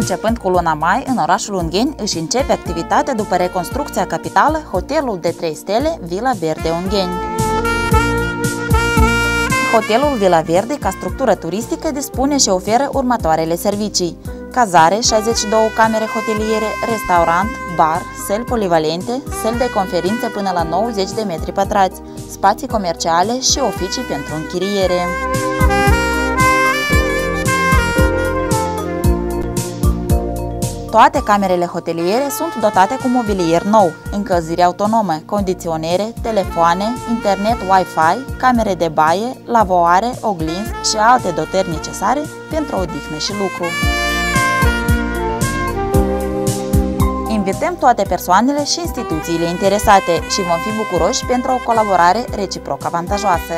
Începând cu luna mai, în orașul Ungheni își începe activitatea după reconstrucția capitală Hotelul de 3 stele Villa Verde Ungheni. Hotelul Villa Verde, ca structură turistică, dispune și oferă următoarele servicii. Cazare, 62 camere hoteliere, restaurant, bar, săli polivalente, săli de conferințe până la 90 de metri pătrați, spații comerciale și oficii pentru închiriere. Toate camerele hoteliere sunt dotate cu mobilier nou, încălzire autonomă, condiționere, telefoane, internet Wi-Fi, camere de baie, lavoare, oglinzi și alte dotări necesare pentru odihnă și lucru. Invităm toate persoanele și instituțiile interesate și vom fi bucuroși pentru o colaborare reciproc avantajoasă.